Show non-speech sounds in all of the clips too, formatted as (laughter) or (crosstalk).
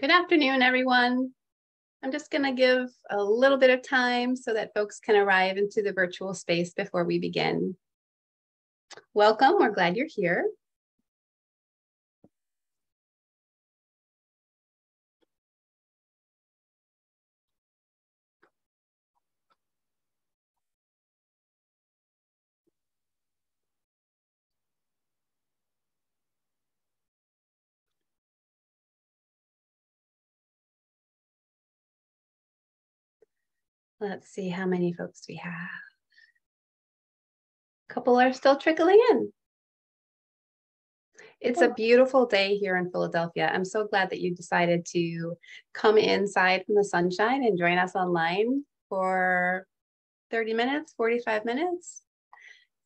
Good afternoon, everyone. I'm just going to give a little bit of time so that folks can arrive into the virtual space before we begin. Welcome, we're glad you're here. Let's see how many folks we have. A couple are still trickling in. It's a beautiful day here in Philadelphia. I'm so glad that you decided to come inside from the sunshine and join us online for 30 minutes, 45 minutes.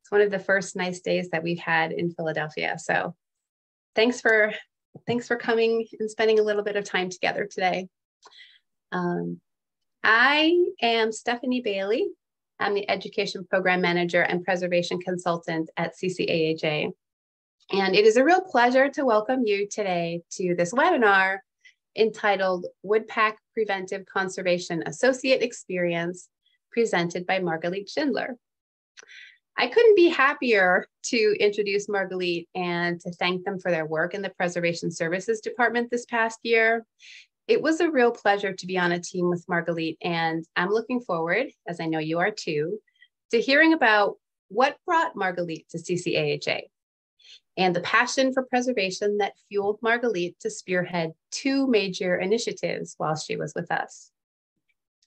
It's one of the first nice days that we've had in Philadelphia. So thanks for thanks for coming and spending a little bit of time together today. Um, I am Stephanie Bailey. I'm the Education Program Manager and Preservation Consultant at CCAHA. And it is a real pleasure to welcome you today to this webinar entitled WUDPAC Preventive Conservation Associate Experience, presented by Margalit Schindler. I couldn't be happier to introduce Margalit and to thank them for their work in the Preservation Services Department this past year it was a real pleasure to be on a team with Margalit, and I'm looking forward, as I know you are too, to hearing about what brought Margalit to CCAHA and the passion for preservation that fueled Margalit to spearhead two major initiatives while she was with us.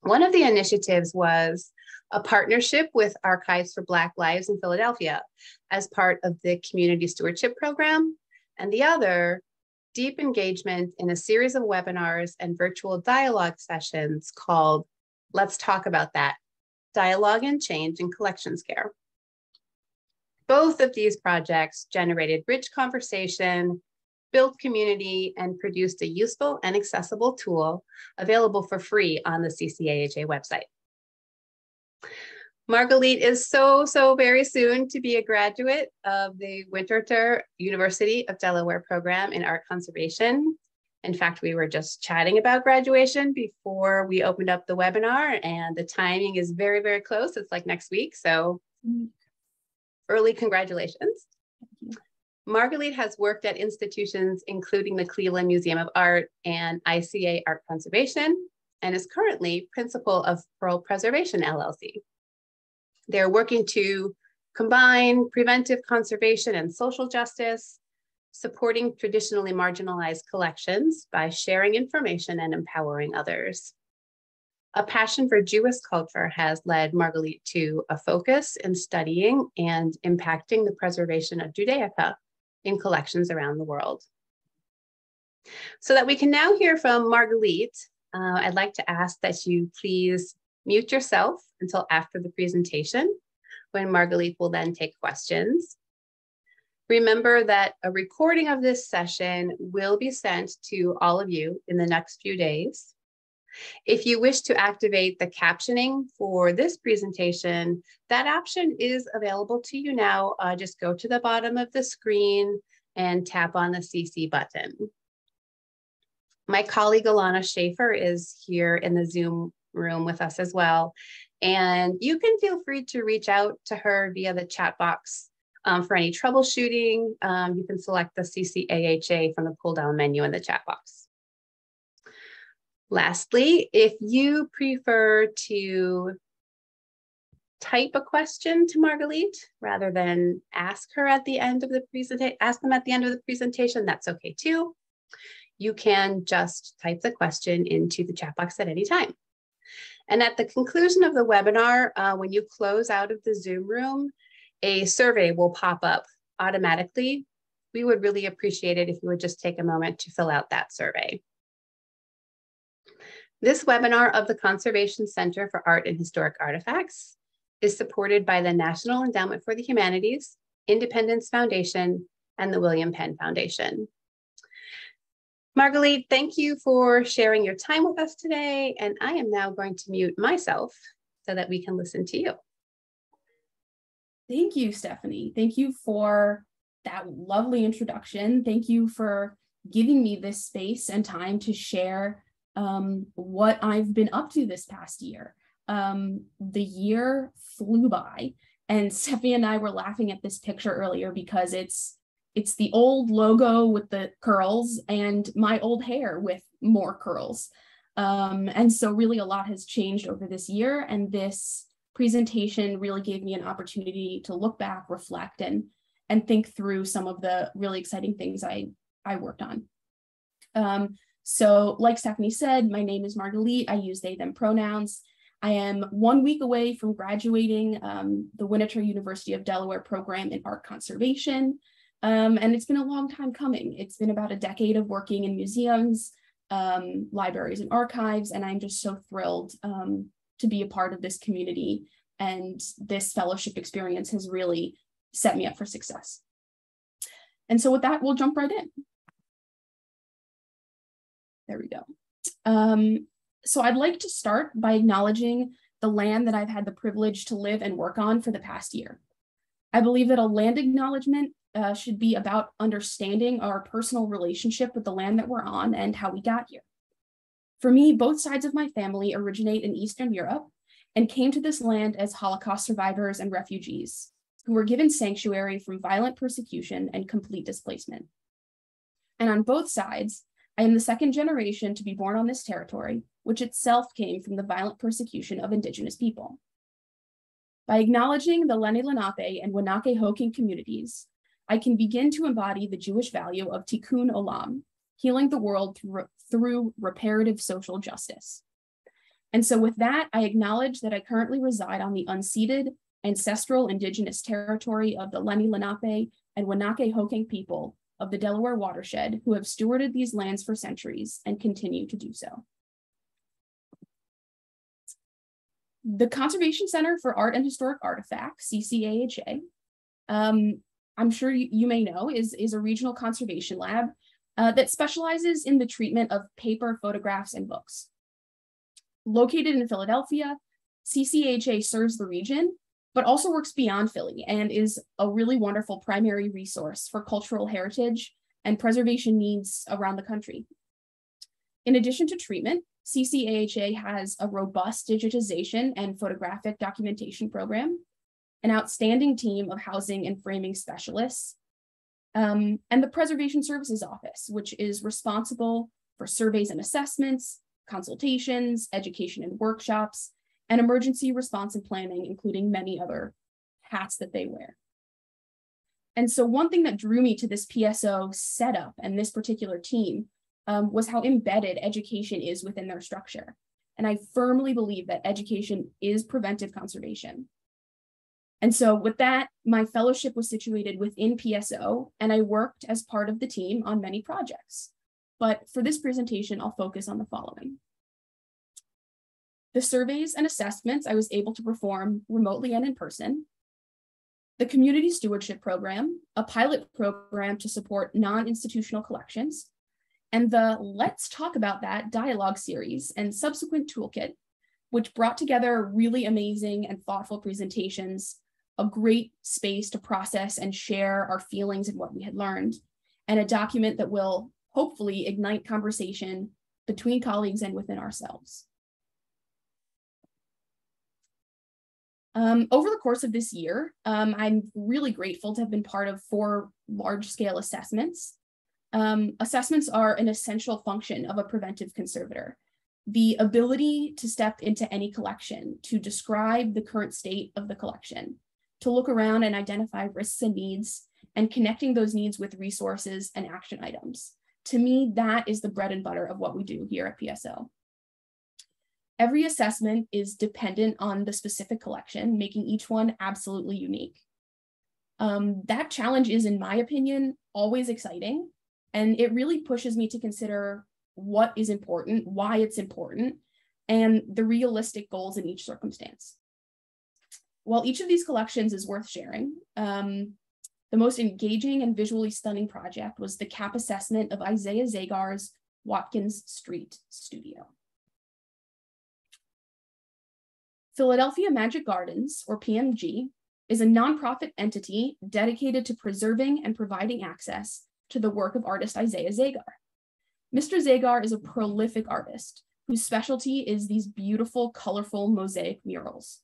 One of the initiatives was a partnership with Archives for Black Lives in Philadelphia as part of the Community Stewardship Program, and the other deep engagement in a series of webinars and virtual dialogue sessions called Let's Talk About That Dialogue and Change in Collections Care. Both of these projects generated rich conversation, built community, and produced a useful and accessible tool available for free on the CCAHA website. Margalit is so, so very soon to be a graduate of the Winterthur University of Delaware program in art conservation. In fact, we were just chatting about graduation before we opened up the webinar and the timing is very, very close. It's like next week. So early congratulations. Margalit has worked at institutions including the Cleveland Museum of Art and ICA Art Conservation and is currently principal of Pearl Preservation LLC. They're working to combine preventive conservation and social justice, supporting traditionally marginalized collections by sharing information and empowering others. A passion for Jewish culture has led Margalit to a focus in studying and impacting the preservation of Judaica in collections around the world. So that we can now hear from Margalit, uh, I'd like to ask that you please Mute yourself until after the presentation when Margalit will then take questions. Remember that a recording of this session will be sent to all of you in the next few days. If you wish to activate the captioning for this presentation, that option is available to you now. Uh, just go to the bottom of the screen and tap on the CC button. My colleague Alana Schaefer is here in the Zoom room with us as well. And you can feel free to reach out to her via the chat box um, for any troubleshooting. Um, you can select the CCAHA from the pull down menu in the chat box. Lastly, if you prefer to type a question to Margalit rather than ask her at the end of the presentation, ask them at the end of the presentation, that's okay too. You can just type the question into the chat box at any time. And at the conclusion of the webinar, uh, when you close out of the Zoom room, a survey will pop up automatically. We would really appreciate it if you would just take a moment to fill out that survey. This webinar of the Conservation Center for Art and Historic Artifacts is supported by the National Endowment for the Humanities, Independence Foundation, and the William Penn Foundation. Margalit, thank you for sharing your time with us today. And I am now going to mute myself so that we can listen to you. Thank you, Stephanie. Thank you for that lovely introduction. Thank you for giving me this space and time to share um, what I've been up to this past year. Um, the year flew by, and (laughs) Stephanie and I were laughing at this picture earlier because it's it's the old logo with the curls and my old hair with more curls. Um, and so really a lot has changed over this year, and this presentation really gave me an opportunity to look back, reflect, and and think through some of the really exciting things I I worked on. Um, so, like Stephanie said, my name is Margalit. I use they, them pronouns. I am one week away from graduating um, the Winterthur University of Delaware program in art conservation. Um, and it's been a long time coming. It's been about a decade of working in museums, um, libraries, and archives. And I'm just so thrilled um, to be a part of this community. And this fellowship experience has really set me up for success. And so with that, we'll jump right in. There we go. Um, so I'd like to start by acknowledging the land that I've had the privilege to live and work on for the past year. I believe that a land acknowledgement uh, should be about understanding our personal relationship with the land that we're on and how we got here. For me, both sides of my family originate in Eastern Europe and came to this land as Holocaust survivors and refugees who were given sanctuary from violent persecution and complete displacement. And on both sides, I am the second generation to be born on this territory, which itself came from the violent persecution of Indigenous people. By acknowledging the Lenni Lenape and Wahnake Hoking communities, I can begin to embody the Jewish value of tikkun olam, healing the world through, through reparative social justice. And so, with that, I acknowledge that I currently reside on the unceded, ancestral indigenous territory of the Lenni Lenape and Wahnake Hoking people of the Delaware watershed who have stewarded these lands for centuries and continue to do so. The Conservation Center for Art and Historic Artifacts, CCAHA, um, I'm sure you, you may know, is, is a regional conservation lab uh, that specializes in the treatment of paper, photographs, and books. Located in Philadelphia, CCHA serves the region, but also works beyond Philly and is a really wonderful primary resource for cultural heritage and preservation needs around the country. In addition to treatment, CCAHA has a robust digitization and photographic documentation program an outstanding team of housing and framing specialists, um, and the Preservation Services Office, which is responsible for surveys and assessments, consultations, education and workshops, and emergency response and planning, including many other hats that they wear. And so one thing that drew me to this PSO setup and this particular team um, was how embedded education is within their structure. And I firmly believe that education is preventive conservation. And so, with that, my fellowship was situated within PSO, and I worked as part of the team on many projects. But for this presentation, I'll focus on the following. The surveys and assessments I was able to perform remotely and in person. The Community Stewardship Program, a pilot program to support non-institutional collections, and the Let's Talk About That dialogue series and subsequent toolkit, which brought together really amazing and thoughtful presentations a great space to process and share our feelings and what we had learned, and a document that will hopefully ignite conversation between colleagues and within ourselves. Um, over the course of this year, um, I'm really grateful to have been part of four large scale assessments. Um, assessments are an essential function of a preventive conservator. The ability to step into any collection, to describe the current state of the collection, to look around and identify risks and needs and connecting those needs with resources and action items. To me, that is the bread and butter of what we do here at PSO. Every assessment is dependent on the specific collection, making each one absolutely unique. Um, that challenge is, in my opinion, always exciting. And it really pushes me to consider what is important, why it's important, and the realistic goals in each circumstance while each of these collections is worth sharing, um, the most engaging and visually stunning project was the CAP assessment of Isaiah Zagar's Watkins Street Studio. Philadelphia Magic Gardens, or PMG, is a nonprofit entity dedicated to preserving and providing access to the work of artist Isaiah Zagar. Mr. Zagar is a prolific artist whose specialty is these beautiful, colorful mosaic murals.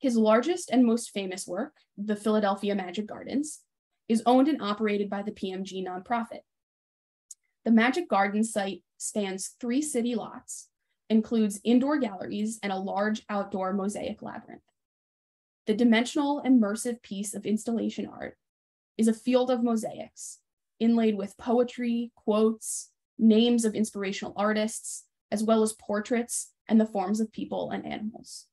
His largest and most famous work, the Philadelphia Magic Gardens, is owned and operated by the PMG nonprofit. The Magic Garden site spans three city lots, includes indoor galleries and a large outdoor mosaic labyrinth. The dimensional, immersive piece of installation art is a field of mosaics inlaid with poetry, quotes, names of inspirational artists, as well as portraits and the forms of people and animals.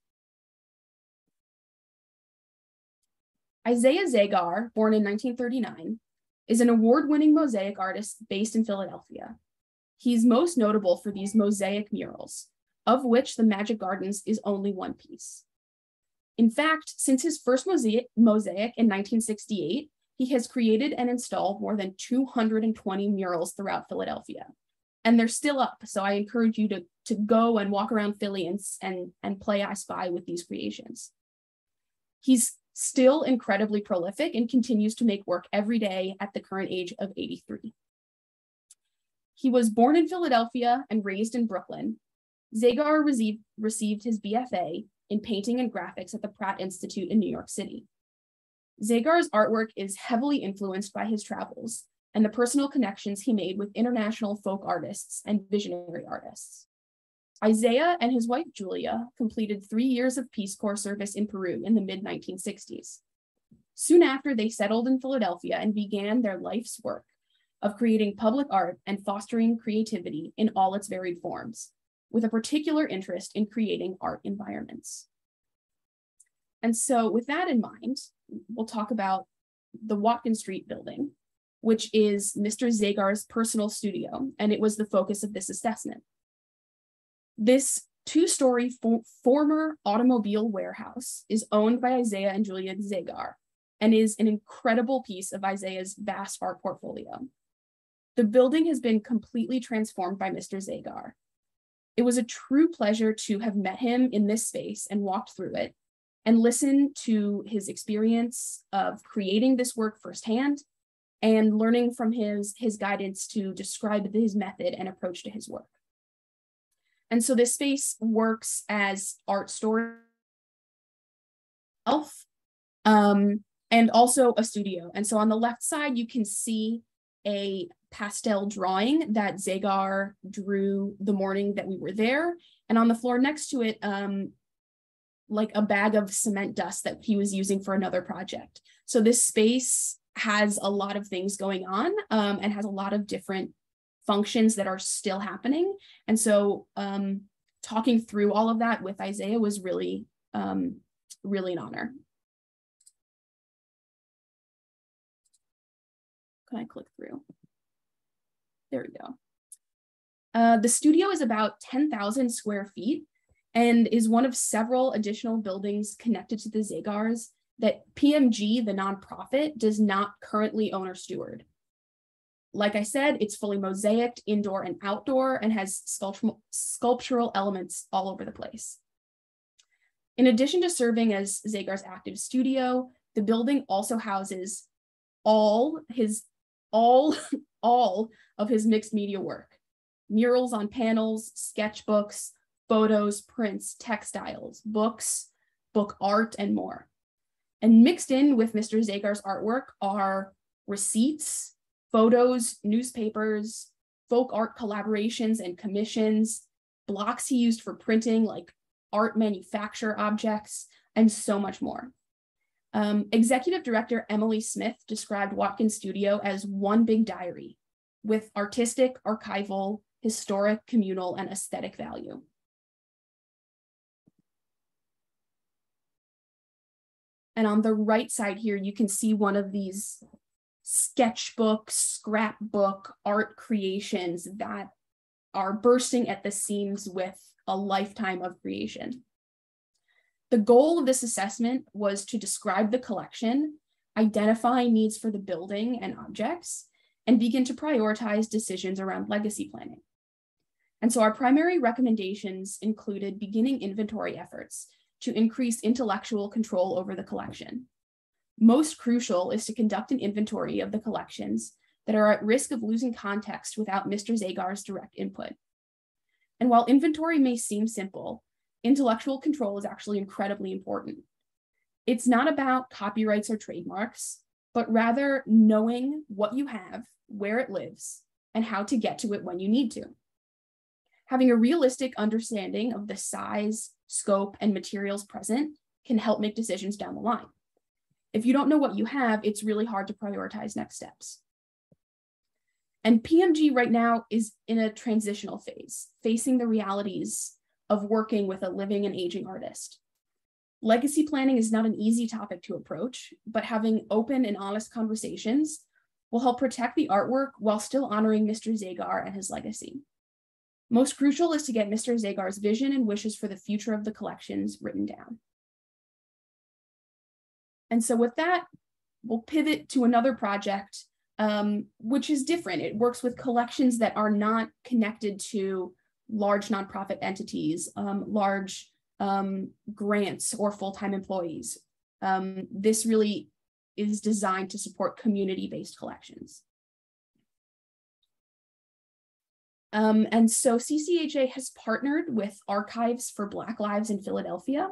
Isaiah Zagar, born in 1939, is an award winning mosaic artist based in Philadelphia. He's most notable for these mosaic murals, of which the Magic Gardens is only one piece. In fact, since his first mosaic, in 1968, he has created and installed more than 220 murals throughout Philadelphia. And they're still up. So I encourage you to, to go and walk around Philly and, and, and play I Spy with these creations. He's still incredibly prolific and continues to make work every day at the current age of 83. He was born in Philadelphia and raised in Brooklyn. Zagar received, received his BFA in painting and graphics at the Pratt Institute in New York City. Zagar's artwork is heavily influenced by his travels and the personal connections he made with international folk artists and visionary artists. Isaiah and his wife Julia completed three years of Peace Corps service in Peru in the mid 1960s. Soon after, they settled in Philadelphia and began their life's work of creating public art and fostering creativity in all its varied forms, with a particular interest in creating art environments. And so, with that in mind, we'll talk about the Watkins Street building, which is Mr. Zagar's personal studio, and it was the focus of this assessment. This two story fo- former automobile warehouse is owned by Isaiah and Julia Zagar and is an incredible piece of Isaiah's vast art portfolio. The building has been completely transformed by Mr. Zagar. It was a true pleasure to have met him in this space and walked through it and listen to his experience of creating this work firsthand and learning from his, his guidance to describe his method and approach to his work. And so this space works as art storage um, and also a studio. And so on the left side, you can see a pastel drawing that Zagar drew the morning that we were there. And on the floor next to it, um, like a bag of cement dust that he was using for another project. So this space has a lot of things going on um, and has a lot of different functions that are still happening. And so um, talking through all of that with Isaiah was really, um, really an honor. Can I click through? There we go. Uh, the studio is about 10,000 square feet and is one of several additional buildings connected to the Zagars that PMG, the nonprofit, does not currently own or steward. Like I said, it's fully mosaicked indoor and outdoor and has sculptural, sculptural elements all over the place. In addition to serving as Zagar's active studio, the building also houses all his all (laughs) all of his mixed media work. Murals on panels, sketchbooks, photos, prints, textiles, books, book art, and more. And mixed in with Mr. Zagar's artwork are receipts, photos, newspapers, folk art collaborations and commissions, blocks he used for printing, like art manufacture objects, and so much more. Um, Executive Director Emily Smith described Watkins Studio as one big diary with artistic, archival, historic, communal, and aesthetic value. And on the right side here, you can see one of these sketchbook, scrapbook art creations that are bursting at the seams with a lifetime of creation. The goal of this assessment was to describe the collection, identify needs for the building and objects, and begin to prioritize decisions around legacy planning. And so our primary recommendations included beginning inventory efforts to increase intellectual control over the collection. Most crucial is to conduct an inventory of the collections that are at risk of losing context without Mr. Zagar's direct input. And while inventory may seem simple, intellectual control is actually incredibly important. It's not about copyrights or trademarks, but rather knowing what you have, where it lives, and how to get to it when you need to. Having a realistic understanding of the size, scope, and materials present can help make decisions down the line. If you don't know what you have, it's really hard to prioritize next steps. And PMG right now is in a transitional phase, facing the realities of working with a living and aging artist. Legacy planning is not an easy topic to approach, but having open and honest conversations will help protect the artwork while still honoring Mr. Zagar and his legacy. Most crucial is to get Mr. Zagar's vision and wishes for the future of the collections written down. And so with that, we'll pivot to another project, um, which is different. It works with collections that are not connected to large nonprofit entities, um, large um, grants, or full-time employees. Um, this really is designed to support community-based collections. Um, and so CCHA has partnered with Archives for Black Lives in Philadelphia,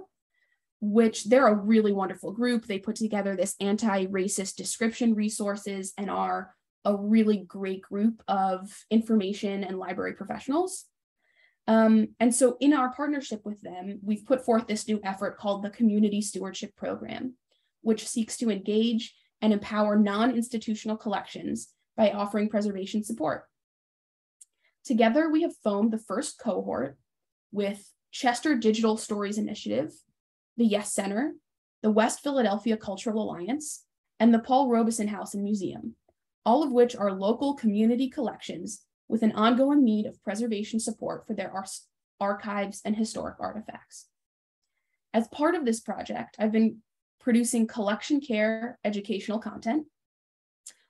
which they're a really wonderful group. They put together this anti-racist description resources and are a really great group of information and library professionals. Um, and so in our partnership with them, we've put forth this new effort called the Community Stewardship Program, which seeks to engage and empower non-institutional collections by offering preservation support. Together, we have formed the first cohort with Chester Digital Stories Initiative, the Yes Center, the West Philadelphia Cultural Alliance, and the Paul Robeson House and Museum, all of which are local community collections with an ongoing need of preservation support for their ar archives and historic artifacts. As part of this project, I've been producing collection care educational content,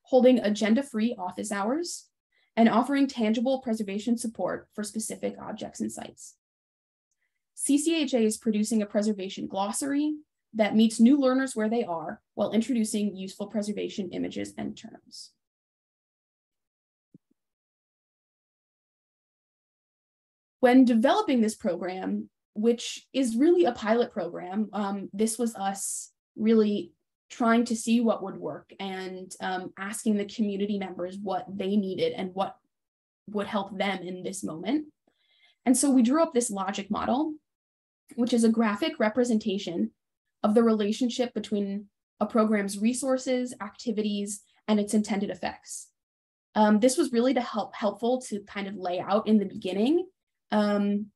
holding agenda-free office hours, and offering tangible preservation support for specific objects and sites. CCHA is producing a preservation glossary that meets new learners where they are while introducing useful preservation images and terms. When developing this program, which is really a pilot program, um, this was us really trying to see what would work and um, asking the community members what they needed and what would help them in this moment. And so we drew up this logic model, which is a graphic representation of the relationship between a program's resources, activities, and its intended effects. Um, this was really to help helpful to kind of lay out in the beginning um,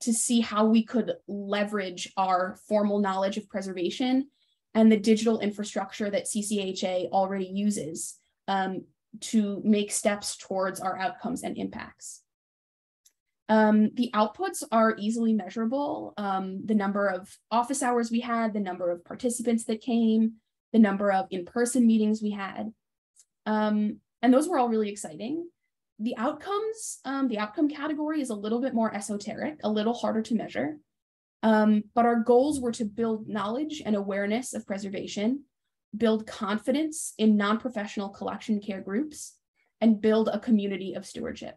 to see how we could leverage our formal knowledge of preservation and the digital infrastructure that CCHA already uses um, to make steps towards our outcomes and impacts. Um, the outputs are easily measurable. Um, the number of office hours we had, the number of participants that came, the number of in-person meetings we had. Um, and those were all really exciting. The outcomes, um, the outcome category is a little bit more esoteric, a little harder to measure. Um, but our goals were to build knowledge and awareness of preservation, build confidence in non-professional collection care groups, and build a community of stewardship.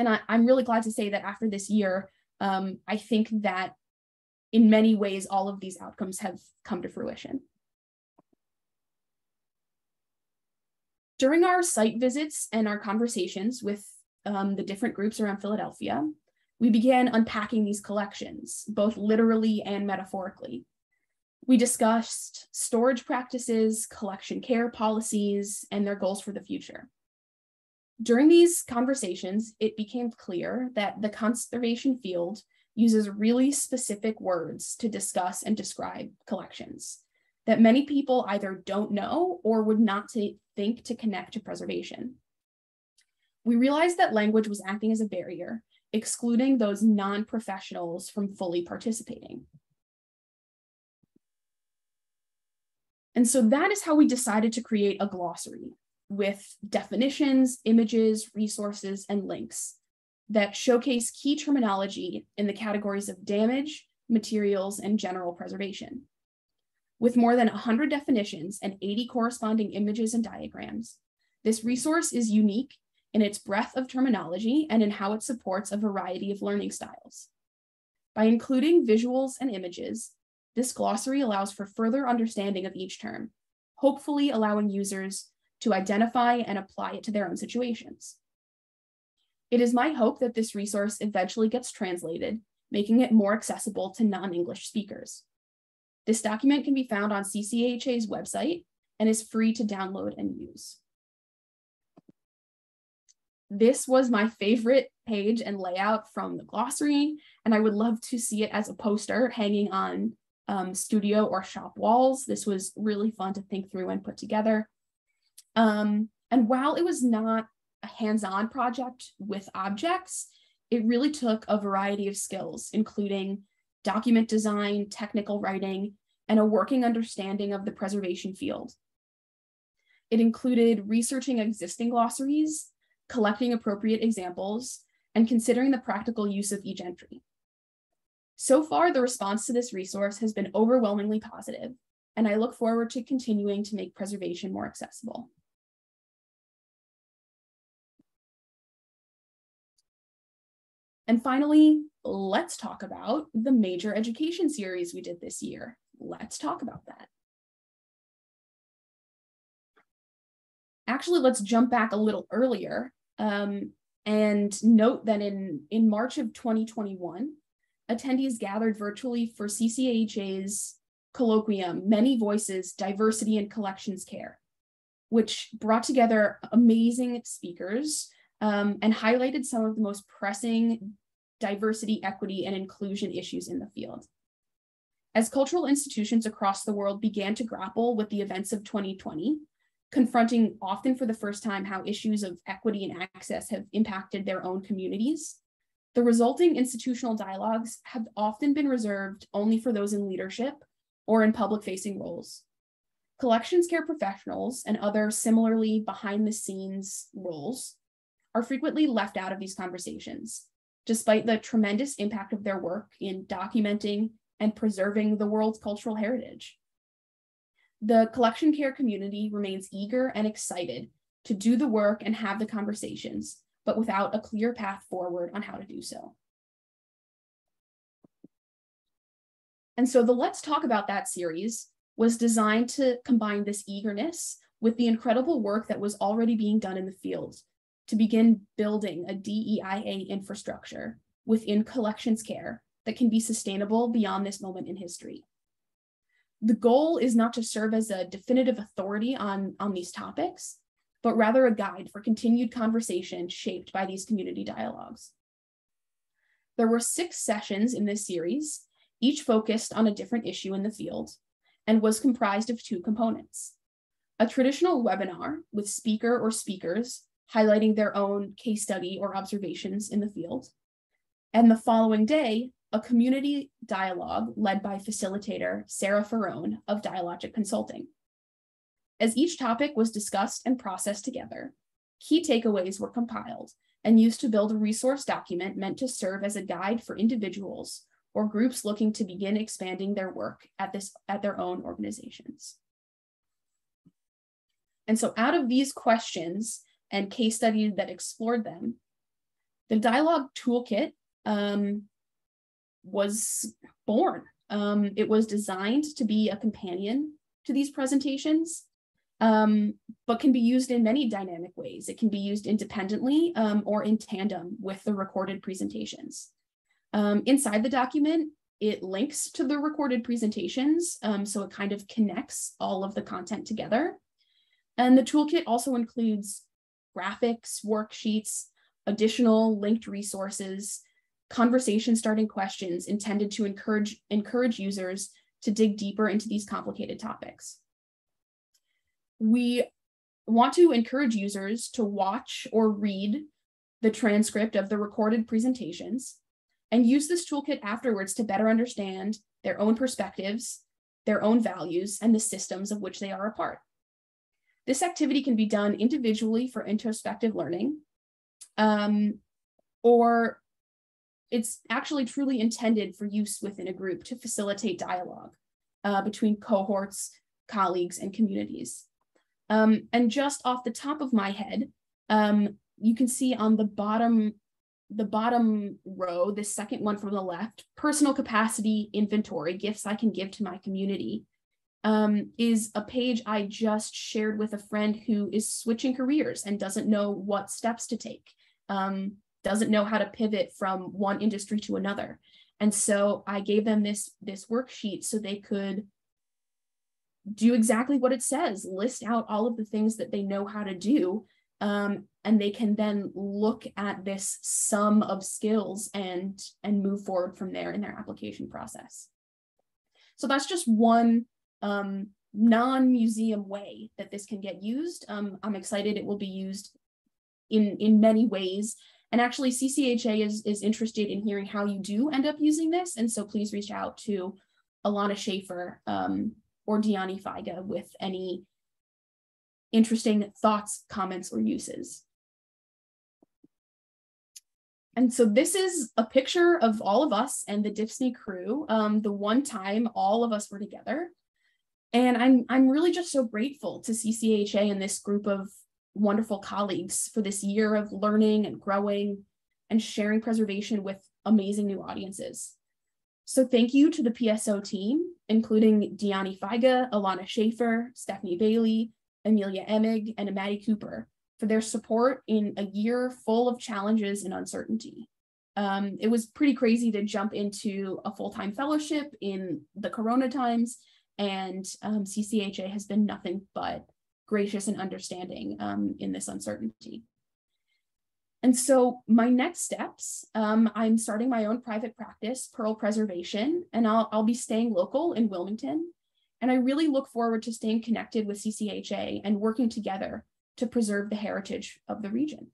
And I, am really glad to say that after this year, um, I think that in many ways, all of these outcomes have come to fruition. During our site visits and our conversations with um, the different groups around Philadelphia, we began unpacking these collections, both literally and metaphorically. We discussed storage practices, collection care policies, and their goals for the future. During these conversations, it became clear that the conservation field uses really specific words to discuss and describe collections that many people either don't know or would not think to connect to preservation. We realized that language was acting as a barrier excluding those non-professionals from fully participating. And so that is how we decided to create a glossary with definitions, images, resources, and links that showcase key terminology in the categories of damage, materials, and general preservation. With more than 100 definitions and 80 corresponding images and diagrams, This resource is unique in its breadth of terminology and in how it supports a variety of learning styles. By including visuals and images, this glossary allows for further understanding of each term, hopefully allowing users to identify and apply it to their own situations. It is my hope that this resource eventually gets translated, making it more accessible to non-English speakers. This document can be found on CCAHA's website and is free to download and use. This was my favorite page and layout from the glossary, and I would love to see it as a poster hanging on um, studio or shop walls. This was really fun to think through and put together. Um, and while it was not a hands-on project with objects, it really took a variety of skills, including document design, technical writing, and a working understanding of the preservation field. It included researching existing glossaries, collecting appropriate examples, and considering the practical use of each entry. So far, the response to this resource has been overwhelmingly positive, and I look forward to continuing to make preservation more accessible. And finally, let's talk about the major education series we did this year. Let's talk about that. Actually, let's jump back a little earlier um, and note that in, in March of 2021, attendees gathered virtually for CCAHA's colloquium, Many Voices, Diversity and Collections Care, which brought together amazing speakers um, and highlighted some of the most pressing diversity, equity, and inclusion issues in the field. As cultural institutions across the world began to grapple with the events of 2020, confronting often for the first time how issues of equity and access have impacted their own communities, the resulting institutional dialogues have often been reserved only for those in leadership or in public facing roles. Collections care professionals and other similarly behind the scenes roles are frequently left out of these conversations, despite the tremendous impact of their work in documenting and preserving the world's cultural heritage. The collection care community remains eager and excited to do the work and have the conversations, but without a clear path forward on how to do so. And so the Let's Talk About That series was designed to combine this eagerness with the incredible work that was already being done in the field to begin building a DEIA infrastructure within collections care that can be sustainable beyond this moment in history the goal is not to serve as a definitive authority on, on these topics, but rather a guide for continued conversation shaped by these community dialogues. There were six sessions in this series, each focused on a different issue in the field, and was comprised of two components. A traditional webinar with speaker or speakers highlighting their own case study or observations in the field. And the following day, a community dialogue led by facilitator Sarah Ferrone of Dialogic Consulting. As each topic was discussed and processed together, key takeaways were compiled and used to build a resource document meant to serve as a guide for individuals or groups looking to begin expanding their work at, this, at their own organizations. And so out of these questions and case studies that explored them, the dialogue toolkit um, was born. Um, it was designed to be a companion to these presentations, um, but can be used in many dynamic ways. It can be used independently um, or in tandem with the recorded presentations. Um, inside the document, it links to the recorded presentations, um, so it kind of connects all of the content together. And the toolkit also includes graphics, worksheets, additional linked resources, conversation starting questions intended to encourage, encourage users to dig deeper into these complicated topics. We want to encourage users to watch or read the transcript of the recorded presentations and use this toolkit afterwards to better understand their own perspectives, their own values, and the systems of which they are a part. This activity can be done individually for introspective learning, um, or it's actually truly intended for use within a group to facilitate dialogue uh, between cohorts, colleagues, and communities. Um, and just off the top of my head, um, you can see on the bottom, the bottom row, the second one from the left, personal capacity inventory, gifts I can give to my community, um, is a page I just shared with a friend who is switching careers and doesn't know what steps to take, um, doesn't know how to pivot from one industry to another. And so I gave them this, this worksheet so they could do exactly what it says, list out all of the things that they know how to do. Um, and they can then look at this sum of skills and, and move forward from there in their application process. So that's just one um, non-museum way that this can get used. Um, I'm excited it will be used in, in many ways. And actually CCHA is, is interested in hearing how you do end up using this. And so please reach out to Alana Schaefer um, or Dyani Feige with any interesting thoughts, comments, or uses. And so this is a picture of all of us and the Dipsney crew, um, the one time all of us were together. And I'm, I'm really just so grateful to CCHA and this group of wonderful colleagues for this year of learning and growing and sharing preservation with amazing new audiences. So thank you to the PSO team, including Dyani Feige, Alana Schaefer, Stephanie Bailey, Amelia Emig, and Maddie Cooper for their support in a year full of challenges and uncertainty. Um, it was pretty crazy to jump into a full-time fellowship in the Corona times, and um, CCHA has been nothing but gracious and understanding um, in this uncertainty. And so my next steps, um, I'm starting my own private practice, Pearl Preservation, and I'll, I'll be staying local in Wilmington. And I really look forward to staying connected with CCHA and working together to preserve the heritage of the region.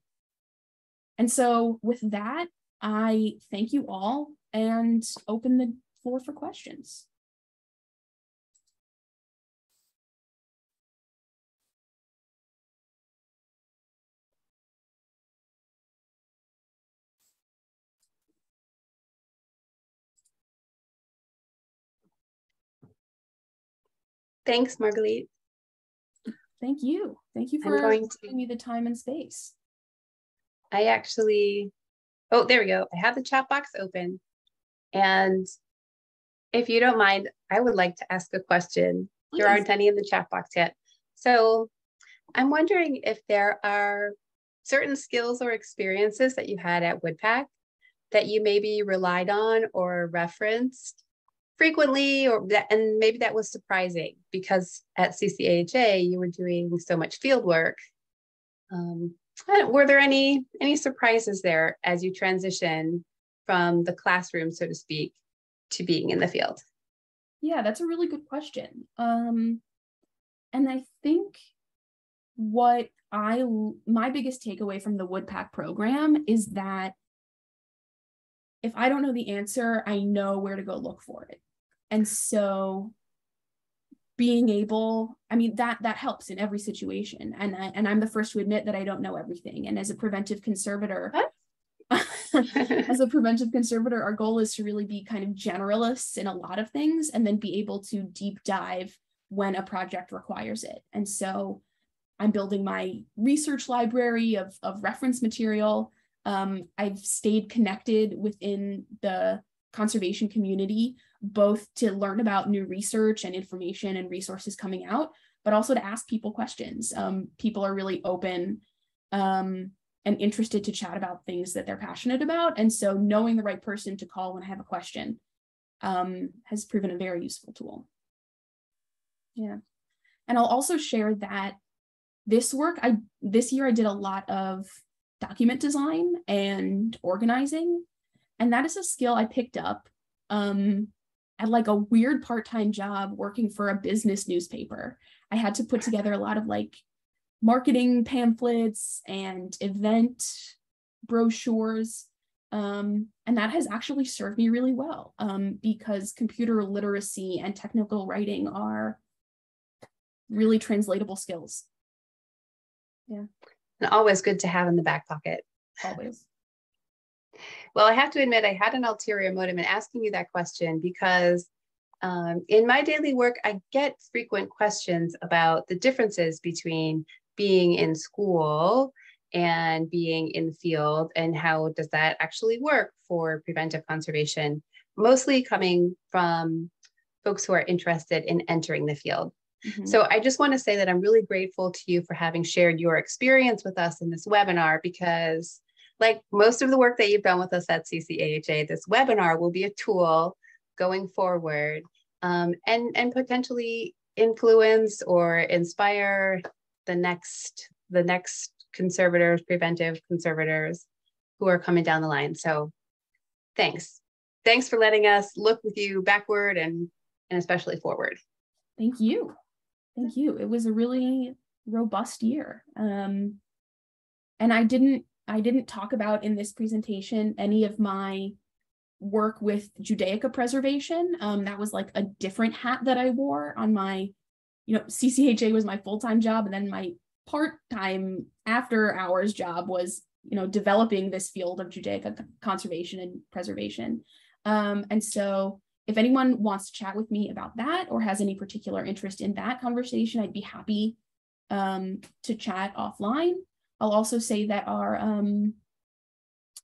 And so with that, I thank you all and open the floor for questions. Thanks, Margalit. Thank you. Thank you for going to, giving me the time and space. I actually, oh, there we go. I have the chat box open. And if you don't mind, I would like to ask a question. Please. There aren't any in the chat box yet. So I'm wondering if there are certain skills or experiences that you had at WUDPAC that you maybe relied on or referenced frequently or that and maybe that was surprising because at CCHA you were doing so much field work. Um, were there any any surprises there as you transition from the classroom, so to speak, to being in the field? Yeah, that's a really good question. Um, and I think what I my biggest takeaway from the WUDPAC program is that if I don't know the answer, I know where to go look for it and so being able i mean that that helps in every situation. And I, and i'm the first to admit that i don't know everything. And as a preventive conservator (laughs) as a preventive conservator our goal is to really be kind of generalists in a lot of things and then be able to deep dive when a project requires it. And so i'm building my research library of, of reference material. Um, i've stayed connected within the conservation community both to learn about new research and information and resources coming out, but also to ask people questions. Um, people are really open um, and interested to chat about things that they're passionate about. And so knowing the right person to call when I have a question um, has proven a very useful tool. Yeah. And I'll also share that this work, I this year I did a lot of document design and organizing. And that is a skill I picked up um, at like a weird part-time job working for a business newspaper. I had to put together a lot of like marketing pamphlets and event brochures. Um, and that has actually served me really well um, because computer literacy and technical writing are really translatable skills. Yeah. And always good to have in the back pocket. Always. Well, I have to admit, I had an ulterior motive in asking you that question because Um, in my daily work, I get frequent questions about the differences between being in school and being in the field and how does that actually work for preventive conservation, mostly coming from folks who are interested in entering the field. Mm-hmm. So I just want to say that I'm really grateful to you for having shared your experience with us in this webinar because like most of the work that you've done with us at CCAHA, this webinar will be a tool going forward um, and, and potentially influence or inspire the next the next conservators, preventive conservators who are coming down the line. So thanks. Thanks for letting us look with you backward and and especially forward. Thank you. Thank you. It was a really robust year. Um, and I didn't I didn't talk about in this presentation any of my work with Judaica preservation. Um, that was like a different hat that I wore on my, you know, CCAHA was my full-time job. And then my part-time after hours job was, you know, developing this field of Judaica conservation and preservation. Um, and so if anyone wants to chat with me about that or has any particular interest in that conversation, I'd be happy um, to chat offline. I'll also say that our um,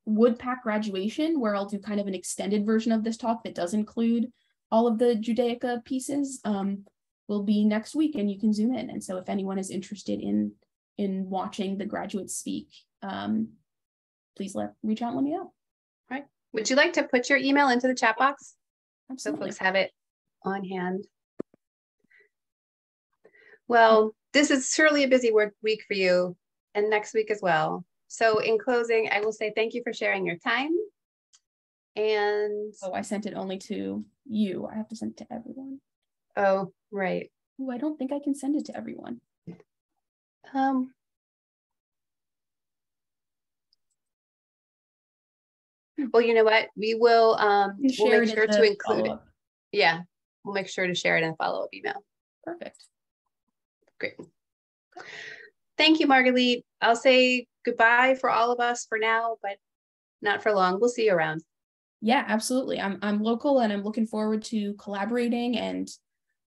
WUDPAC graduation, where I'll do kind of an extended version of this talk that does include all of the Judaica pieces, um, will be next week and you can zoom in. And so if anyone is interested in in watching the graduates speak, um, please let reach out and let me know. Right. Would you like to put your email into the chat box? Absolutely. So folks have it on hand. Well, this is surely a busy work week for you and next week as well. So in closing, I will say thank you for sharing your time. And oh, I sent it only to you. I have to send it to everyone. Oh, right. Oh, I don't think I can send it to everyone. Um Well, you know what? We will um we'll make sure to include it. Yeah. We'll make sure to share it in a follow-up email. Perfect. Great. Thank you, Margalit. I'll say goodbye for all of us for now, but not for long. We'll see you around. Yeah, absolutely. I'm I'm local and I'm looking forward to collaborating. And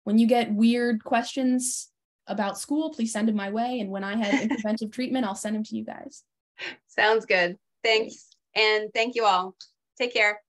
when you get weird questions about school, please send them my way. And when I have (laughs) interventive treatment, I'll send them to you guys. Sounds good. Thanks. And thank you all. Take care.